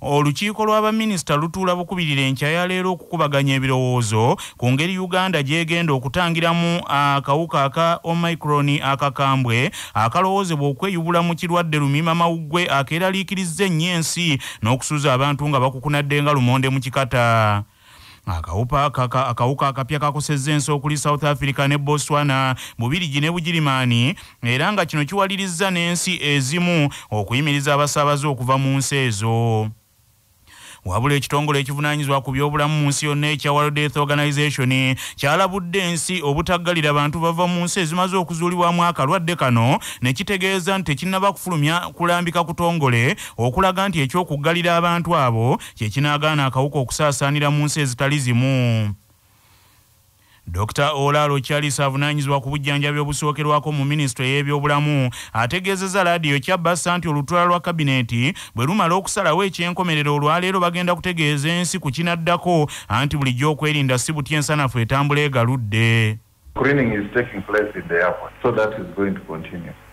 olukiiko lw'abaminisita lutuula bukubirira enkya ya leero okukubaganya ebirowoozo. Ku ngeri uganda gyegenda okutangiramu akawuka aka omicroni akakambwe akalowoozebwa okweyubula mu kirwadde lumima mawuggwe akeeraliikirizza ennyo ensi n'okusuza abantu nga bakukunadde nga lumonde mu kikata akawuka akapya kakosezza ensi okuli south africa ne botswana bubirigi ne bugirimaani era nga kino kiwalirizza n'ensi ezimu okuyimiriza abasaabaze okuva mu nsi ezo wabula ekitongole ekivunanyizibwa ku byobulamu mu nsi yonna ekya world health organization kyalabudde ensi obutaggalira bantu bava mu nsi ezimaze okuzuulibwamu akalwadde kano ne kitegeeza nti tekinnaba kufulumya kulambika kutongole okulaga nti ekyokuggalira abantu abo kye kinaagaana akawuka okusaasaanira mu nsi ezitali zimu dr olalo charles avunanyizibwa ku bujjanjabi obusookerwako mu minisitule y'ebyobulamu ategeezezza laadiyo kyabbasa nti olutula lwa kabineeti bwe lumala okusalawo ekyenkomerero olwaleero bagenda kutegeeza ensi ku kinaddako anti bulijjo okwerinda si butya ensanafu etambula egaludde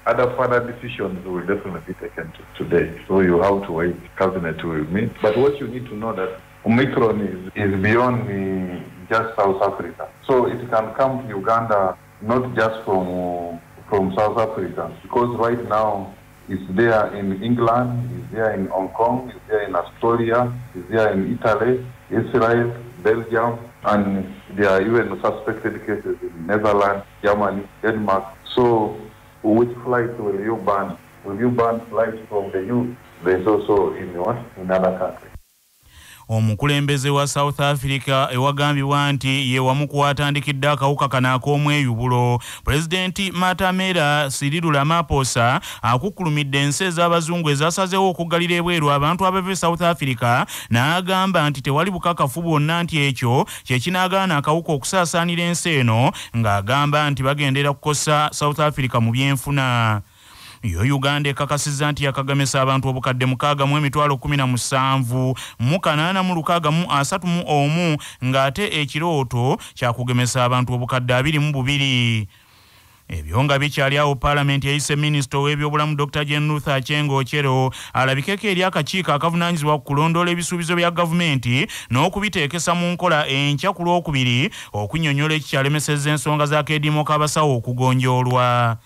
Other further decisions will definitely be taken today. So you have to wait. Cabinet will meet. But what you need to know that Omicron is, is beyond the just South Africa. So it can come to Uganda not just from from South Africa because right now it's there in England, it's there in Hong Kong, it's there in Australia, it's there in Italy, Israel, Belgium, and there are even suspected cases in Netherlands, Germany, Denmark. So which flight will you ban? Will you ban flights from the EU? There's also in what? In other countries. Omukulembeze wa south africa ewagambibwa nti ye wamu kuwatandikidde akawuka kano ak'omweyubulo pulezidenti matamera siriru lamaposa akukkulumidde ensi ez'abazungu ezasazeewo okuggalira ebweru abantu abava e south africa n'agamba nti tewali bukakafu bwonna nti ekyo kyekinagaana akawuka okusaasaanira ensi eno ng'agamba nti bagendera kukosa south africa mu byenfuna yo uganda ekakasizza nti yakagamisa abantu obukadde mukaaga mu emitwalo kumi na musanvu mu kanaana mu lukaaga mu asatu mu omu ng'ate ekirooto kyakugemesa abantu obukadde abiri mu bubiri. Ebyo nga bikyali awo paalamenti yayise minisita ow'ebyobulamu dr jen ruth achenga ochero alabikeko eri akakiiko akavunaanyizibwa ku kulondoola ebisuubizo bya gavumenti n'okubiteekesa mu nkola enkya ku lwokubiri okunnyonnyola ekikyalemesezza ensonga z'akeediimo k'abasawo okugonjoolwa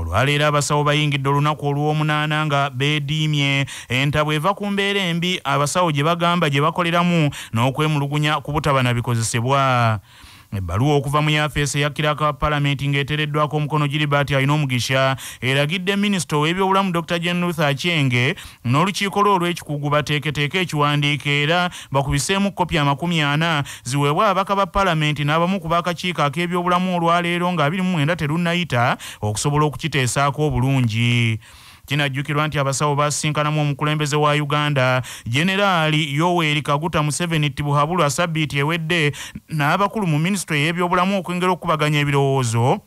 olwaleero abasawo bayingidde olunaku olw'omunaana nga beediimye. Entabwe eva ku mbeera embi abasawo gye bagamba gye bakoleramu n'okwemulugunya ku butaba na bikozesebwa ebbaluwa okuva mu yafeesi eyakkirako paalamenti ng'eteereddwako omukono giribaati alina omugisha eragidde minisita ow'ebyobulamu dr jen ruth achenge n'olukiiko lwe olw'ekikugu bateeketeeke ekiwandiiko era bakubiseemu kopi amakumi ana ziweebwa ababaka ba paalamenti n'abamu ku baakakiiko ak'ebyobulamu olwaleero nga 29 terunnayita okusobola okukiteesaako obulungi kinajjukirwa nti abasawo basinkanamu omukulembeze wa uganda generaali yoweri kaguta museveni tibuhabulwa sabbiiti ewedde n'abakulu mu minisitule y'ebyobulamu okwengera okukubaganya ebirowoozo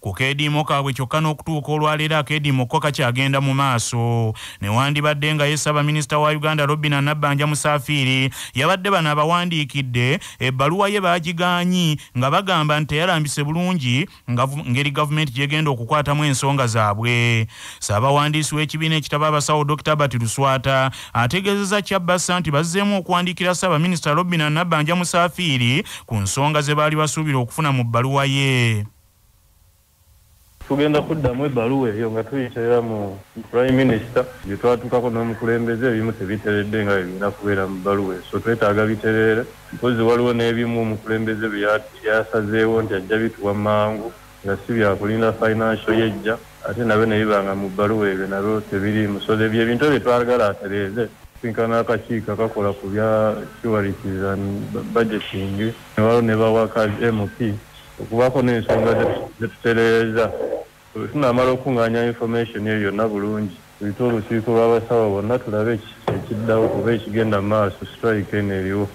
ku keediimo kaabwe kyokka n'okutuuka olwaleero akeediimo ko kakyagenda mu maaso. Newandibadde nga yesaba minisita wa uganda robina nabbanja musaafiiri yabadde bano abawandiikidde ebbaluwa ye baagigaanyi nga bagamba nti teyalambise bulungi ngeri gavumenti gyegenda okukwatamu ensonga zaabwe. Saabawandiisi w'ekibiina ekitaba abasawo dr bert luswata ategeezeza kyabbasa nti bazzeemu okuwandiikira saabaminisita robina nabbanja musaafiiri ku nsonga ze baali basuubira okufuna mu bbaluwa ye tugenda kuddamu ebbaluwa eyo nga tuyitira mu prime minister. Gye twatukako n'omukulembeze ebimu tebiteredde nga bibina kubeera mu bbaluwa so twetaaga bitereere mpozi waliwo n'ebimu omukulembeze byasazeewo nti ajja bituwa mangu nga si byakulinda financial yejja ate nabyo ne bibanga mu bbaluwa ebyo nabyo tebiriimu. So ebyo ebintu ebyo twagala atereeze. Sinkana akakiiko akakola ku bya kiwalikiz and budgeting. Newaliwo ne bawaka mp okubaako n'ensonga zetutereeza tunamala okuŋŋaanya information eyo yonna bulungi tuyite olukiiko lw'abasawo bonna tulabe ekiddawo kuba ekigenda mu maaso strike eno eriwo.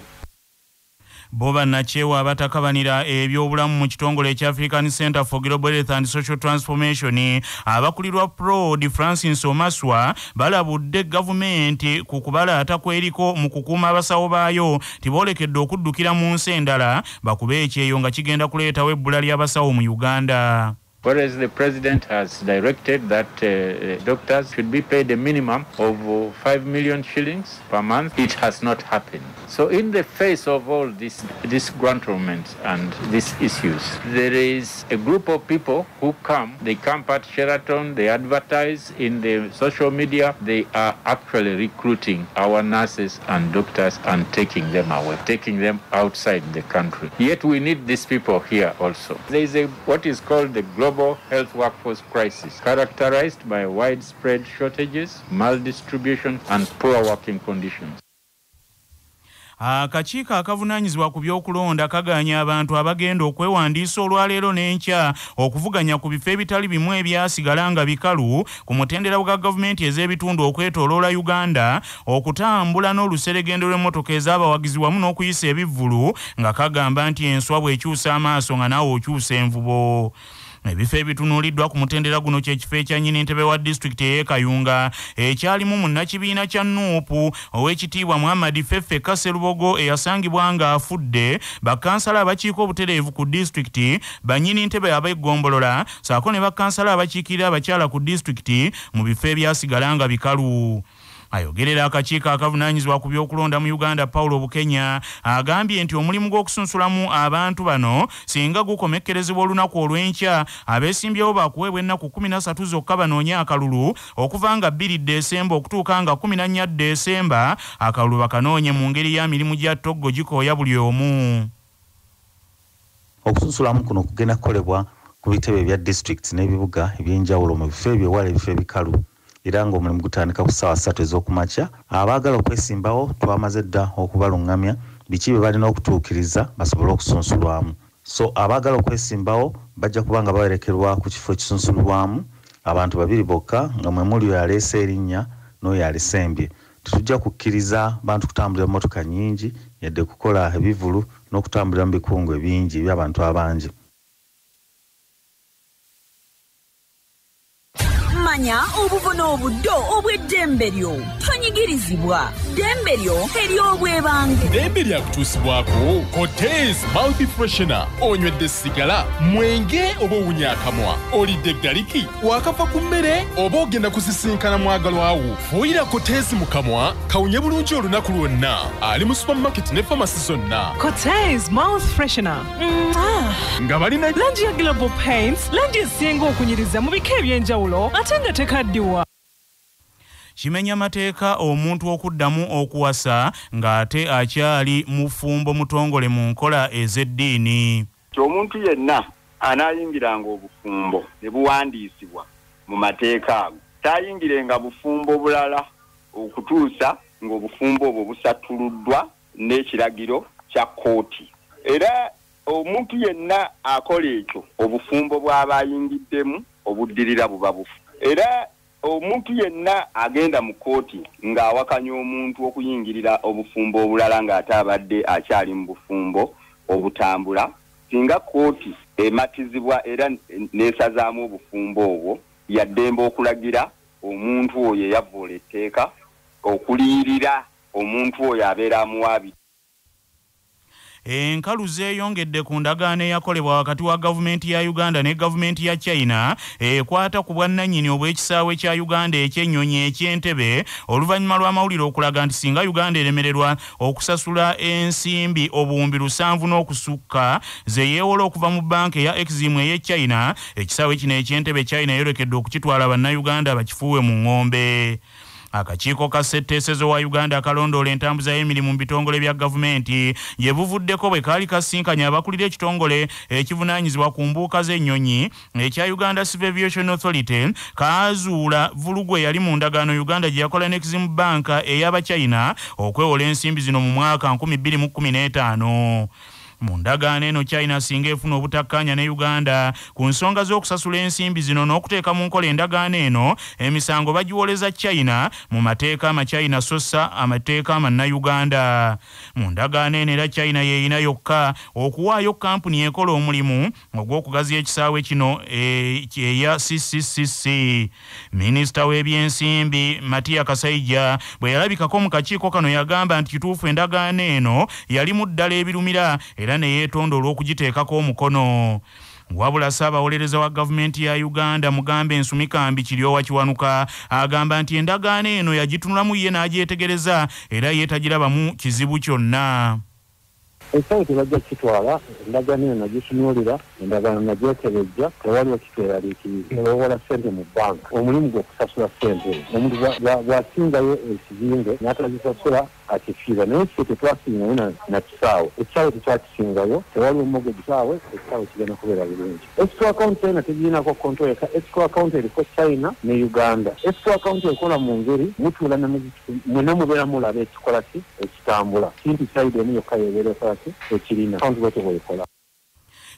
Bo bannakyewa abatakabanira ebyobulamu mu kitongole ekya african center for global health and social transformation abakulirwa prod francis omaswa balabudde gavumenti ku kubalaata kweriko mu kukuuma abasawo baayo tiboolekedde okuddukira mu nsi endala bakube ekyeyo nga kigenda kuleetawo ebbula ly'abasawo mu uganda Whereas the president has directed that uh, doctors should be paid a minimum of uh, 5 million shillings per month, it has not happened. So, in the face of all this disgruntlement and these issues, there is a group of people who come, they camp at Sheraton, they advertise in the social media, they are actually recruiting our nurses and doctors and taking them away, taking them outside the country. Yet, we need these people here also. There is a what is called the global global health workforce crisis characterized by widespread shortages, maldistribution, and poor working conditions. akakiiko akavunaanyizibwa ku byokulonda kaganya abantu abagenda okwewandiisa olwaleero n'enkya okuvuganya ku bifo ebitali bimu ebyasigala nga bikalu ku mutendera gwa gavumenti ez'ebitundu okwetooloola uganda okutambula n'oluseregendo lw'emmotoka ez'abawagizi wamu n'okuyisa ebivvulu nga kagamba nti enswa bw'ekyusa amaaso nga naawe okyusa envubo ebifo ebitunuuliddwa ku mutendera guno kyekifo ekyanyini ntebe wa disitulikiti ey'ekayunga ekyalimu munnakibiina kya nuupu ow'ekitiibwa muhammadi feffe kaserubogo eyasangibwa ng'afudde bakansala abakiika obutereevu ku disitulikiti bannyini ntebe ab'eggombolola saako ne bakansala abakiikirira abakyala ku disitulikiti mu bifo ebyasigala nga bikalu ayogerera akakiiko akavunaanyizibwa ku byokulonda mu uganda paulo bukenya agambye nti omulimu gw'okusunsulamu abantu bano singa gukomekkerezebwa olunaku olw'enkya abeesimbyewo bakuweebwa ennaku 13 zokka banoonye akalulu okuva nga 2 desemba okutuuka nga 14 desemba akalulu bakanoonye mu ngeri ya mirimu gya toggo gikooya buli omu. Okusunsulamu kuno kugenda kukolebwa ku bitebe ebya disitulikiti n'ebibuga ebyenjawulo mu bifo ebyewala ebifo ebikalu era ng'omulimu gutandika ku ssaawa ssatu ez'okumakya. Abaagala okwesimbawo twamaze dda okubalungamya biki bye balina okutuukiriza basobole okusunsulwamu. So abaagala okwesimbawo bajja kuba nga bawerekerwa ku kifo ekisunsulwamu. Abantu babiri bokka nga mwe muli oyo aleese erinnya n'oyo alisembye. Tetujja kukkiriza bantu kutambulira mmotoka nnyingi yadde kukola ebivulu n'okutambulira mu bikungu ebingi ebyabantu abangi manya obuvuna obuddo obw'eddembe lyo tonyigirizibwa ddembe lyo ery'obwebange ddembe lyakutuusibwako cotes mouth freshena onywedde sigala mwenge oba owunya akamwa olidde galiki wakava ku mmere oba ogenda kusisinkana mwagalwawo fuuyira cotes mu kamwa kawunye bulungi olunaku lwonna. Ali mu supamaketi ne famasi zonna. Cortez mouth freshener. Mwah! nga balina langi ya global paints langi esinga okunyiriza mu bika eby'enjawulo ate nga tekaddiwa. Kimenya mateeka omuntu okuddamu okuwasa ng'ate akyali mufumbo mutongole mu nkola ez'eddiini. Omuntu yenna anaayingiranga obufumbo ne buwandiisibwa mu mateeka ago. Taayingirenga bufumbo bulala okutuusa ng'obufumbo obwo busattuluddwa n'ekiragiro kya kkooti. Era omuntu yenna akola ekyo obufumbo bw'aba ayingiddemu obuddirira buba bufu era omuntu yenna agenda mu kkooti ng'awakanya omuntu okuyingirira obufumbo obulala ng'ate abadde akyali mu bufumbo obutambula singa kkooti ematizibwa era n'esazaamu obufumbo obwo yaddembe okulagira omuntu oyo eyavvoola etteeka okuliyirira omuntu oyo abeera amuwaabidde enkalu zeeyongedde ku ndagaano eyakolebwa wakati wa gavumenti ya uganda ne gavumenti ya china ekwata ku bwannannyini obw'ekisaawe kya uganda ekyennyonyi eky'entebe oluvannyuma lw'amawulire okulaga nti singa uganda eremererwa okusasula ensimbi obuwumbi lusanvu n'okusukka ze yeewola okuva mu banka eya eximu ey'echina ekisaawe kino eky'entebe china yolekedde okukitwala bannayuganda bakifuuwe mu ŋŋombe akakiiko ka ssetteesezo wa uganda akalondoola entambuza y'emirimu mu bitongole bya gavumenti gye buvuddeko bwe kaali kasinkanya abakulira ekitongole ekivunaanyizibwa ku mbuuka z'ennyonyi ekya uganda civil aviation authority kaazuula vulugu eyali mu ndagaano uganda gye yakola neximu banka ey'abachina okwewola ensimbi zino mu mwaka 2015 mu ndagaano eno china singa efuna obutakkaanya ne uganda ku nsonga z'okusasula ensimbi zino n'okuteeka mu nkola endagaano eno emisango bagiwoleza china mu mateeka amachina so sa amateeka amannayuganda mu ndagaano eno era china yeeyina yokka okuwaayo kampuni ekola omulimu ogw'okugaziya ekisaawe kino eya cccc minisita w'ebyensimbi matiya kasaija bwe yalabikako mu kakiiko kano yagamba nti kituufu endagaano eno yali mu ddala ebirumira era ne yeetonda olw'okugiteekako omukono. Wabula ssaabawolereza wa gavumenti ya uganda mugambe ensumikambi kiryowa kiwanuka agamba nti endagaano eno yagitunulamu ye n'agyetegereza era yeetagirabamu kizibu kyonna. Ekisawe tebajja kukitwala endagaano eno nagitunuulira endagaano nagyeterejja tewaliwo kiteraliikiriza nebawola ssente mu banka omulimu gweokusasula ssente. Omuntu bw'asingayo ekizinge n'atazisasula akifiira naye ffe tetwasingayo na kisaawe ekisaawe tetwakisingayo tewaliwo mmogo ekisaawe ekisaawe kigenda kubeera bulungi esito akawunti china tegirinako konto eka esito akawunti eriko china ne uganda esito akawunti ekola mu ngeri mutuula mwena mubeera mulaba ekikola ki ekitambula kintu saidi emu yokka yebeera ekola ki ekirina akawunti bwete bwekola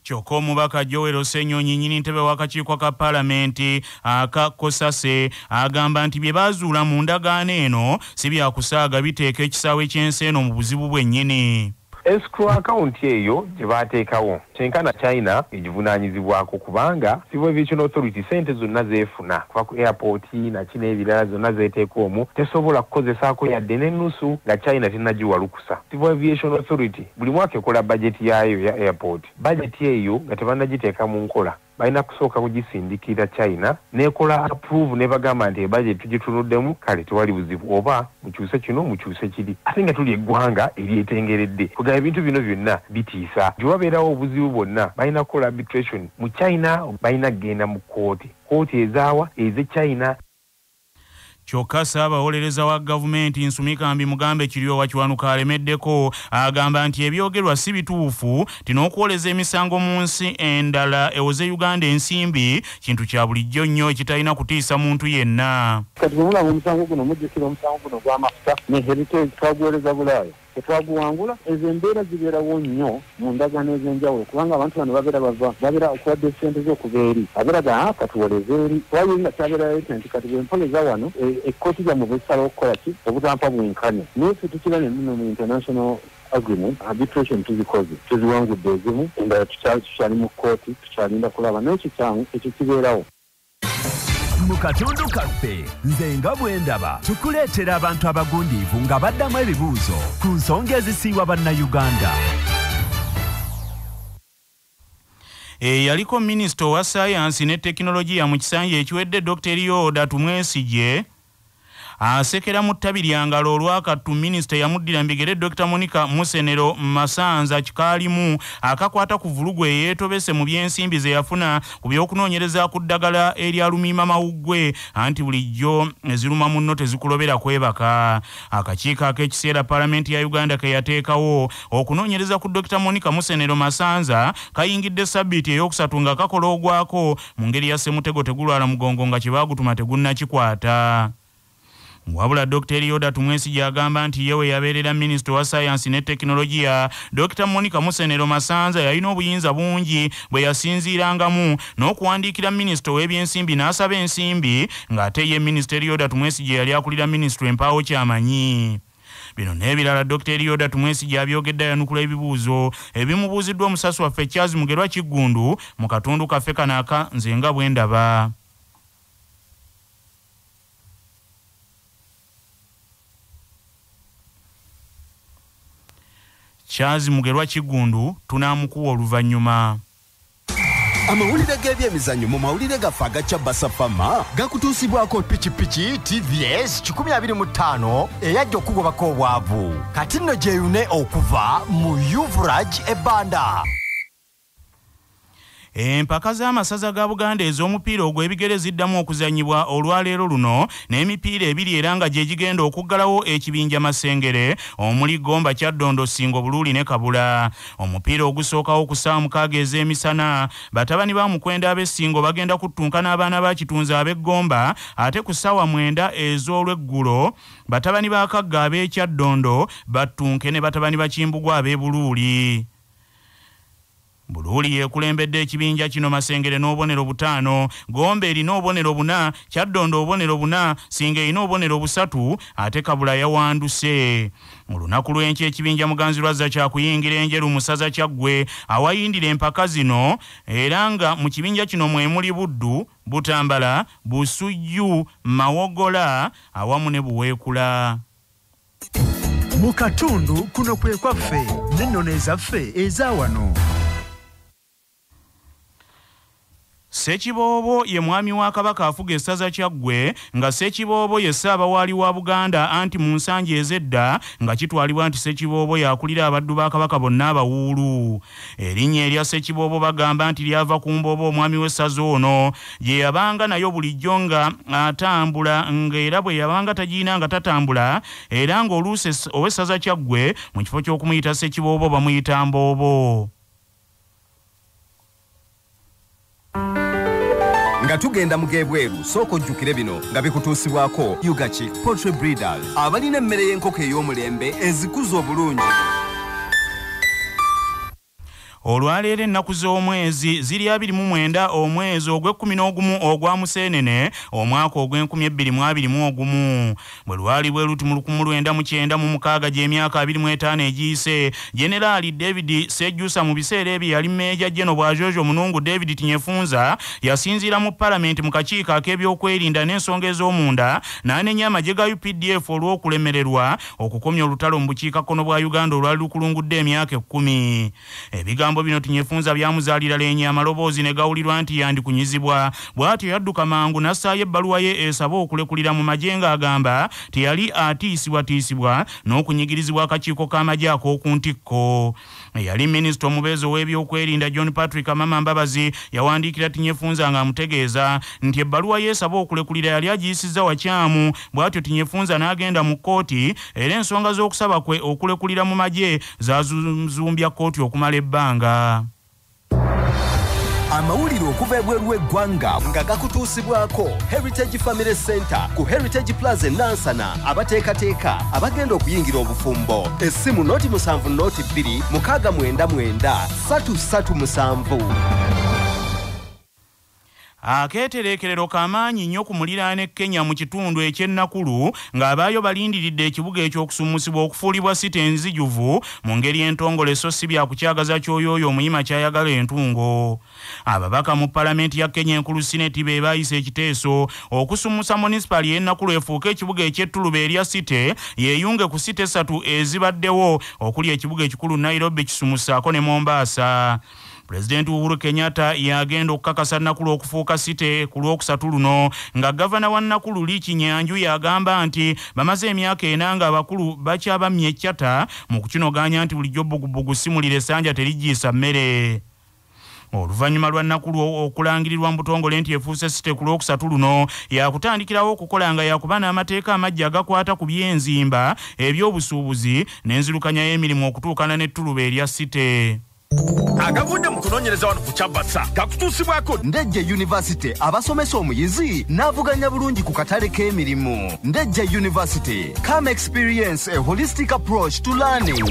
kyokka omubaka joel osenyonyi nyini ntebe w'akakiiko ka paalamenti aka kosase agamba nti bye baazuula mu ndagaano eno si byakusaaga biteeka ekisaawe ky'ensi eno mu buzibu bwennyini escrow akawunti eyo gye baateekawo kyenkana china egivunaanyizibwako kubanga civil aviation authority sente zonna zeefuna. Kuva ku airport naki n'ebirala zonna zeeteeka omwo tesobola kukozesaako yadde n'ennusu nga china tennagiwa lukusa. Civil aviation authority buli mwaka ekola bajeti yaayo ya airport. Bajeti eyo nga tebannagiteeka mu nkola balina kusooka kugisindikira china nekola approve nebagamba nti ebajeti tugitunuddemu kale tewali buzibu oba mukyuse kino mukyuse kiri. Ate nga tuli eggwanga eryetengeredde. Kugaba ebintu bino byonna bitiisa. Gyewabeerawo obuzibu bwonna balina kukola arbitration mu china balina kgenda mu kooti kooti ezaawa eze china kyokka ssaabawolereza wa gavumenti nsumikambi mugambe kiryowa kiwanuka alemeddeko agamba nti ebyogerwa si bituufu ti n'okwoleza emisango mu nsi endala ewoze uganda ensimbi kintu kya bulijjo nnyo ekitalina kutiisa muntu yenna. Kati bwemulaba omusango guno mujjukira omusango guno gw'amafuta ne heritage twaguweereza bulaaya tetwaguwangula ezo embeera zibeerawo nnyo mu ndagaano ez'enjawulo kubanga abantu bano babeera bava babeera okuwadde sente z'okuva eri. Abeeraga katuwoleze eri. Twali nga kyabeerayo nti kati bwempoleza wano ekkooti zammwe bwezisalawo okukola ki? Obutampa bwenkanya. Naye ffe tukira ne muno mu international agreement arbitration tuzikoze. Tuziwangudde ezimu endala tukyali mu kkooti tukyalinda kulaba naye kikyangu ekyo kibeerawo mu katundu kaffe nze nga bwe ndaba tukuleetera abantu abagundiivu nga baddamu ebibuuzo ku nsonga ezisiiwa bannayuganda. Eyaliko minisita owa sayansi ne tekinologiya mu kisanja ekiwedde dr elioda tumwesigye asekera mu ttabi lyangalo olwakattu minisita yamuddira mbigere dr monica musenero masanza kikaalimu akakwata ku vulugu eyeetobese mu byensimbi ze yafuna ku by'okunoonyereza ku ddagala eryalumima mawuggwe. Anti bulijjo eziruma munno tezikulobera kwebaka. Akakiiko ak'ekiseera paalamenti ya uganda ke yateekawo okunoonyereza ku dr monica musenero masanza kayingidde sabbiiti ey'okusatu nga kakola ogwako mu ngeri ya ssemutego tegulwala mugongo nga kye baagutuma tegunnakikwata wabula dr. Elioda tumwesigi agamba nti yewe yabeerera minisita wa sayansi ne tekinologiya dr. Monica musenero masanza yalina obuyinza bungi bwe yasinziirangamu n'okuwandiikira minisita ow'ebyensimbi n'asaba ensimbi ng'ate ye minisita elioda tumwesigi yali akulira minisitule empaawo kyamanyi. Bino n'ebirala dr. Elioda tumwesigi abyogedde ayanukula ebibuuzo ebimubuuziddwa omusasi waffe charles mugerwa kiggundu mu katundu kaffe kanaaka nze nga bwe ndaba charles mugerwa kiggundu tunaamukuwa oluvannyuma. Amawulire g'ebyemizannyo mu mawulire gaffe agacya basafama gakutuusibwako pikipiki tvs 25 eyajja okugobako obwavu. Kati nno gyeyune okuva mu uvrage ebanda empaka z'amasaza ga buganda ez'omupiira ogw'ebigere ziddamu okuzanyibwa olwaleero luno n'emipiira ebiri era nga gye gigenda okuggalawo ekibinja masengere omuli gomba kyaddondo singo buluuli ne kabula. Omupiira ogusookawo ku ssaawa mukaaga ez'emisana batabani ba mukwenda ab'essingo bagenda kuttunka n'abaana ba kitunzi ab'eggomba ate ku ssaawa mwenda ez'olweggulo batabani ba kagga ab'ekyaddondo battunke ne batabani ba kimbugwa ab'e buluuli buluuli yeekulembedde ekibinja kino masengere n'obubonero butaano gombe erina obubonero buna kyaddondo obubonero buna singa erina obubonero busatu ate kabula yawanduse mu lunaku lw'enki ekibinja muganzi lwazza kyakuyingira enjeru mu ssaza kyaggwe awayindira empaka zino era nga mu kibinja kino mwe muli buddu butambala busujju mawogola awamu ne buweekula. Mu katundu kuno kwe kwaffe n'ennono ezaffe eza Sekiboobo ye mwami wa kabaka afuga essaza kyaggwe nga Sekiboobo ye ssaabawaali wa Buganda anti mu nsanja ez'edda nga kitwalibwa nti Sekiboobo yakulira abaddu ba kabaka bonna abawuulu. Erinnya erya Sekiboobo bagamba nti lyava ku mboobo omwami w'essaza ono gye yabanga nayo bulijjo nga atambula ng'era bwe yabanga tagiina nga tatambula era ng'oluusi ow'essaza kyaggwe mu kifo ky'okumuyita Sekiboobo bamuyita mboobo. Nga tugenda mu gebweru sooka ojjukire bino nga bikutuusibwako ugachik potry breeders. Abalina emmere y'enkoko ey'omulembe ezikuza obulungi olwaleero ennaku z'omwezi ziri 29 omwezi ogw'e11 ogwa museenene omwaka ogw'e2021 bwe lwali bwe luti mu 1996 mu mukaaga gy'emyaka 25 egiyise generaali david sejjusa mu biseera ebyo yali meeja jeno bwajojo omunungu david tinyefunza yasinziira mu palamenti mu kakiiko ak'ebyokwerinda n'ensonga ez'omunda n'anenya amagye ga updf olw'okulemererwa okukomya olutalo mu bukiikakkono bwa uganda olwali lukulungudde emyaka ekkumi. Ebigambo bino tinyefunza byamuzaalira lenye amaloboozi ne gawulirwa nti yandikunyizibwa bw'atyo yadduka mangu n'assaayo ebbaluwa ye esaba okulekulira mu magye ng'agamba teyali atiisibwatiisibwa n'okunyigirizibwa akakiiko k'amagye ak'oku ntikko yali minisita omubeezi ow'ebyokwerinda john patrick amama mbabazi yawandiikira tinyefunza ng'amutegeeza nti ebbaluwa yeesaba okulekulira yali agiyisizza wakyamu bw'atyo tinyefunza n'agenda mu kkooti era ensonga z'okusaba kwe okulekulira mu magye zazumbya kkooti okumala ebbanga amawulire okuva ebweru w'eggwanga nga gakutuusibwako heritage family center ku heritage plaza enansana abateekateeka abagenda okuyingira obufumbo. Essimu noti 7 noti 2 mukaaga 99 337 akeetereekerero kamaanyi nnyo ku muliraano e kenya mu kitundu eky'ennakulu ng'abaayo balindiridde ekibuga eky'okusumusibwa okufuulibwa site enzijuvu mu ngeri entongole so si byakukyagaza ky'oyooyo omuyima kyayagala entungo. Ababaka mu palamenti ya kenya enkulu sineti be baayisa ekiteeso okusumusa munisipali y'ennakulu efuuke ekibuga eky'ettuluba erya site yeeyunge ku site esatu ezibaddewo okuli ekibuga ekikulu nairobi kisumusaako ne mombaasa pulezidenti uhuru kenyatta yagenda okukakasa nakulu okufuuka site ku lwokusatu luno nga gavana wa nakulu liiki nyanju yagamba nti bamaze emyaka ena nga abakulu bakyabamya ekyata mu kukinoganya nti bulijjo bugubugu simulira essanja teriggiisa mmere. Oluvannyuma lwa nakulu okulangirirwa mu butongole nti efuuse site ku lwokusatu luno yakutandikirawo okukola nga yakuba n'amateeka amajja agakwata ku by'enzimba eby'obusuubuzi n'enzirukanya y'emirimu okutuukana n'ettuluba erya site agavudde mu kunoonyereza wano ku kyabasa gakutuusibwako ndejje yunivasite abasomesa omuyizi n'avuganya bulungi ku katale k'emirimu. Ndejje yunivasite come experience a holistic approach to learning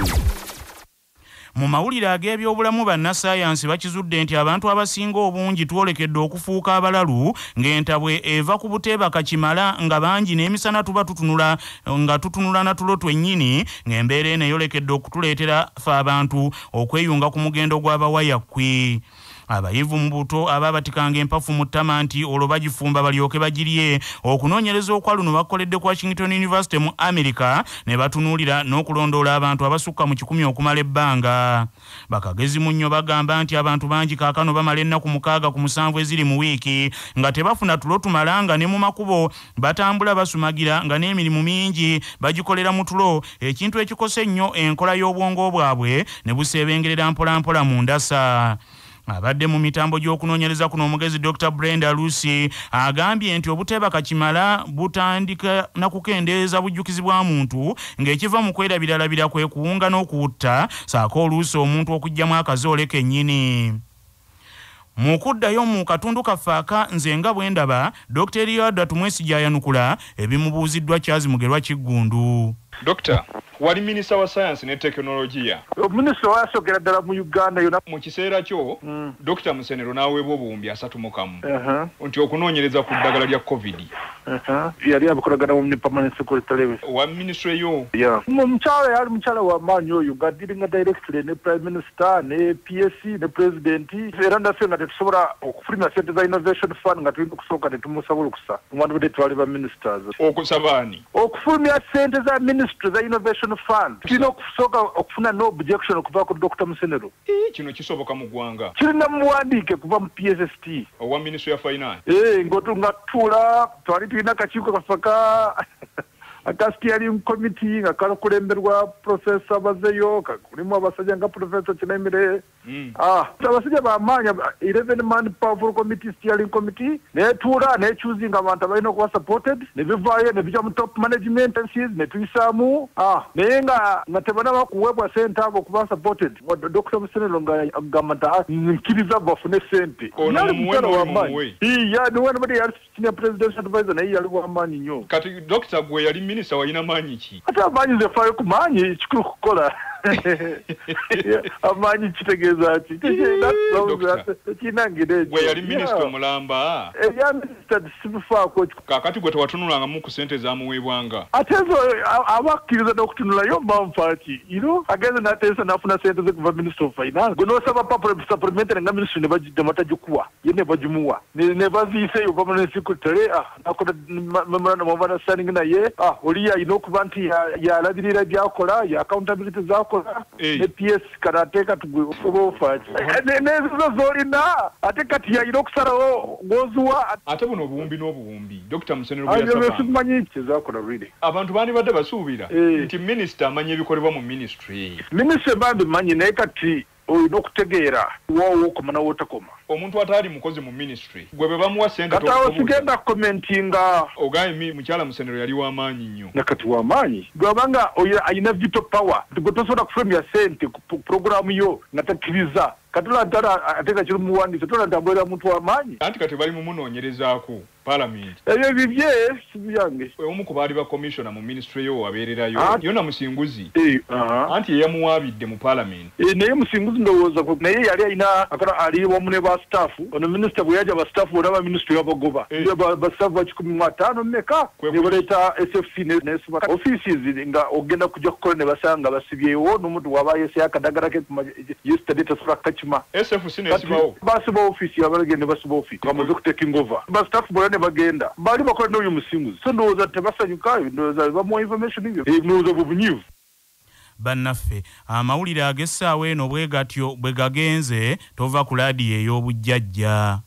mu mawulire ag'ebyobulamu bannassaayansi bakizudde nti abantu abasinga obungi twolekedde okufuuka abalalu ng'entabwe eva ku buteebaka kimala nga bangi n'emisana tuba tutunula nga tutunula natulo twennyini ng'embeera eno eyolekedde okutuleetera ffe abantu okweyunga ku mugendo gw'abawayakkwi abayivu mu buto abaabatikanga empafu mu ttama nti olwo bagifumba balyoke bagirye. Okunoonyereza okwa luno bakoledde ku washington university mu america ne batunuulira n'okulondoola abantu abasukka mu kikumi okumala ebbanga. Bakagezi mu nnyo bagamba nti abantu bangi kaakano bamala ennaku mukaaga ku musanvu eziri mu wiiki. Nga tebafuna tulo tumala nga ne mu makubo batambula basumagira nga n'emirimu mingi bagikolera mu tulo. Ekintu ekikosa ennyo enkola y'obwongo bwabwe ne buseebengerera mpolampola mu ndasa abadde mu mitambo gy'okunoonyereza kuno omugezi dr brenda lucy agambye nti obuteebaka kimala butandika na kukendeeza bujjukizi bwa muntu ng'ekiva mu kwerabiralabira kwe kuwunga n'okuwutta saako oluusi omuntu okuggyamu akazoole kennyini. Mu kuddayo mu katundu kaffe aka nze nga bwe ndaba dr. Eliada tumwesi gy'ayanukula ebimubuuziddwa kyazimugerwa kiggundu dokita wali minisita wa sayansi ne tekinologiya minisita wayasookera ddala mu uganda yona mu kiseera kyo dokita musenero n'aweebwa obuwumbi asatu mu kamu. Aha, nti okunoonyereza ku ddagala lya covid. Aha. yali abikolagana mu permanent secretary wa minisitule yo? Yeah. Mu- mukyala yali mukyala wamaanyi oyo nga diringa directly ne prime minister ne psc ne president. Era naffe nga tetusobola okufulumya sente za innovation fund nga tulina okusooka tetumusaba olukusa mwandibude twali ba ministers. Okusaba ani? Okufulumya sente za ministry za innovation fund. Tulina okusooka okufuna no objection okuva ku dr. Musenero kino kisoboka mu ggwanga. Kirina muwandiike kuva mu psst owa ministry ya finance. Ee nga tuula twali tulina akakiiko kafaka ka aka steering committee nga kakulemberwa profesa bazeyo kulimu abasajja nga profesa kinemire Ah, abasajja bamaanyi eleven man powerful committee steering committee netuula nekyuzinga abantu abalina okuba supported nebivaayo nebijja mu top management agencies netuyisaamu Ah, naye nga nga tebanaba kuweebwa sente abo okuba supported. Dr musenero nga agamba nti "Ah, nkiriza bafune sente. Yali mukyala w'amaanyi. niwe nabadi yali senior presidential advisor naye yali wamaanyi nnyo. Kati dokita gwe yali minisita walina maanyi ki? Ate amaanyi ze faayo ku maanyi kikulu kukola amaanyi kitegeeza ki? Gwe yali minisita omulamba. Ebya minisita sibifaako kaakati gwe tewatunulangamu ku sente zamuweebwanga ate ezo a- abakkiriza n'okutunulayo mbanfaaki ino agenze nateesa n'afuna sente ze kuva minister of finance. Gwe n'osaba papa supplementary nga ministry ne batagikuwa ye ne bagimuwa. Ne- ne baziiseeyo permanent secretary ah, nakola memorandum of understanding naye. Ah, oli alina okuba nti ya- yalabirira byakola ya accountability zakola ne ps kati ate kati gwe oba ofaaki Ne- n'ezizo z'olina ate kati yalina okusalawo ng'ozuwa. Ate buno obuwumbi n'obuwumbi. Dokita musenero bwe yasaba simanyi kyezakola really. Abantu bandibadde basuubira? Eh. nti minisita amanyi ebikolebwa mu minisitule minisita bambi manyi naye kati olina okutegeera waawo okoma nawootakoma omuntu ataali mukozi mu minisitule gwe bwe bamuwa sente kati awo sigenda commentinga. Ogambe mukyala musenero yali w'amaanyi nnyo. Nakati wamaanyi gwabanga oyo alina vito power gwe tosobola kufulumya sente ku programu yo nga takkiriza katola ntala ate nga kiri muwandiise tola ntambulira muntu wamaanyi. Anti kati bali mumunoonyerezaako paalamenti ebyo bibye si byange. Omu ku baali ba komishona mu minisitule yo wabeererayo Ah. yona musinguzi. Aha. anti yeyamuwaabidde mu paalamenti Eh, naye musinguzi ndowooza naye yali alina akala ali wamu ne ba staff ono minisita bwe yaja ba staff bona ba minisitule yabagoba Ba- ba staff ba kikumi mu ataano mmeka? Ne baleeta sfc ne- nesima offices nga ogenda kujja kukola ne basanga basibyewo n'omuntu waba yeseyo akadagala ke yesterday tasobola kakima sfc nesibawo basiba office abalagende basiba office bamaze kuteking over ba staff bona ne bagenda. Baali bakola n'oyo musinguzi so ndowooza tebasanyukayo ndowooza bamuwa information ebyo ndowooza bubunyivu bannaffe amawulire ag'essaawa eno bwe gatyo bwe gagenze tova ku laadiyo ey'obujjajja